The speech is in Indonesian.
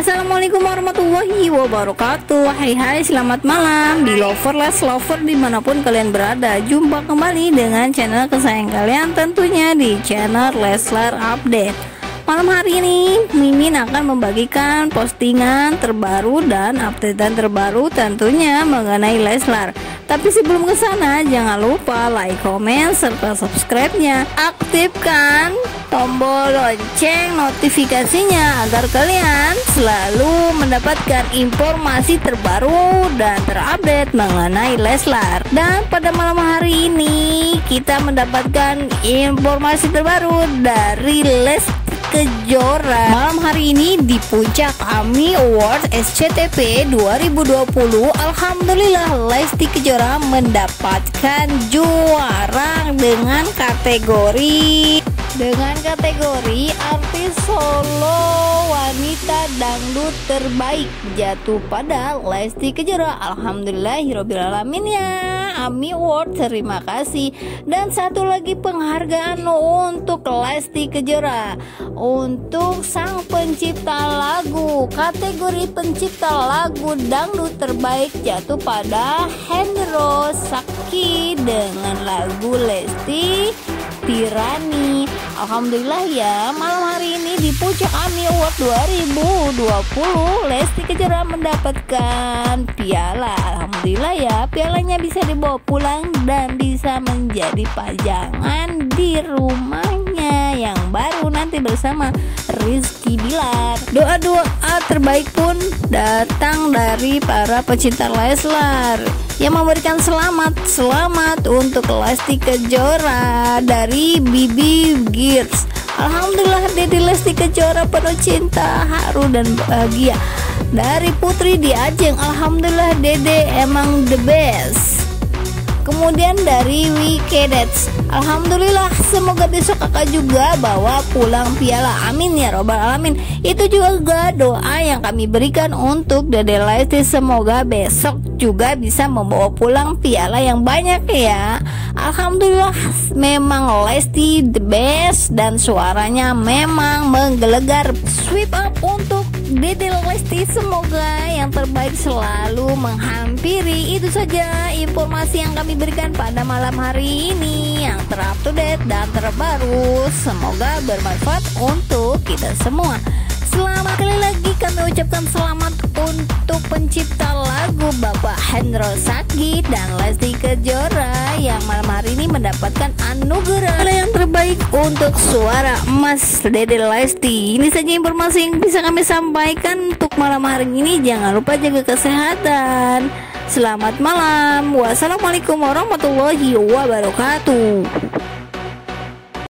Assalamualaikum warahmatullahi wabarakatuh. Hai hai selamat malam. Di loverless, lover di mana pun kalian berada Jumpa kembali dengan channel kesayangan kalian Tentunya di channel Leslar Update. Malam hari ini Mimin akan membagikan postingan terbaru dan updatean terbaru tentunya mengenai Leslar tapi sebelum ke sana jangan lupa like, komen, serta subscribe-nya. Aktifkan tombol lonceng notifikasinya agar kalian selalu mendapatkan informasi terbaru dan terupdate mengenai Leslar. Dan pada malam hari ini kita mendapatkan informasi terbaru dari Les Kejora Malam hari ini di puncak AMI Awards SCTV 2020 Alhamdulillah Lesti Kejora mendapatkan juara dengan kategori dengan kategori artis solo wanita dangdut terbaik jatuh pada Lesti Kejora. Alhamdulillahirobbilalamin ya. AMI Award terima kasih. Dan satu lagi penghargaan untuk Lesti Kejora. Untuk sang pencipta lagu kategori pencipta lagu dangdut terbaik jatuh pada Hendro Saki dengan lagu Lesti Tirani. Alhamdulillah ya malam hari ini di puncak AMI Award 2020 Lesti Kejora mendapatkan piala. Alhamdulillah ya pialanya bisa dibawa pulang dan bisa menjadi pajangan di baru nanti bersama Rizky Bilar. Doa-doa terbaik pun datang dari para pecinta Leslar yang memberikan selamat selamat untuk Lesti Kejora dari Bibi Gears. Alhamdulillah Dede Lesti Kejora penuh cinta haru dan bahagia. Dari Putri di Ajeng Alhamdulillah Dede emang the best Kemudian dari Wikedets Alhamdulillah semoga besok kakak juga bawa pulang piala. Amin ya robbal alamin. Itu juga doa yang kami berikan untuk Dede Lesti. Semoga besok juga bisa membawa pulang piala yang banyak ya. Alhamdulillah memang Lesti the best dan suaranya memang menggelegar. Sweep up untuk Dede Lesti semoga yang terbaik selalu menghampiri. Itu saja informasi yang kami berikan pada malam hari ini. Yang terupdate dan terbaru semoga bermanfaat untuk kita semua. Selamat kali lagi kami ucapkan selamat untuk pencipta lagu Bapak Hendro Saki dan Lesti Kejora yang malam mendapatkan anugerah yang terbaik untuk suara emas Dede Lesti. Ini saja informasi yang bisa kami sampaikan untuk malam hari ini. Jangan lupa jaga kesehatan. Selamat malam. Wassalamualaikum warahmatullahi wabarakatuh.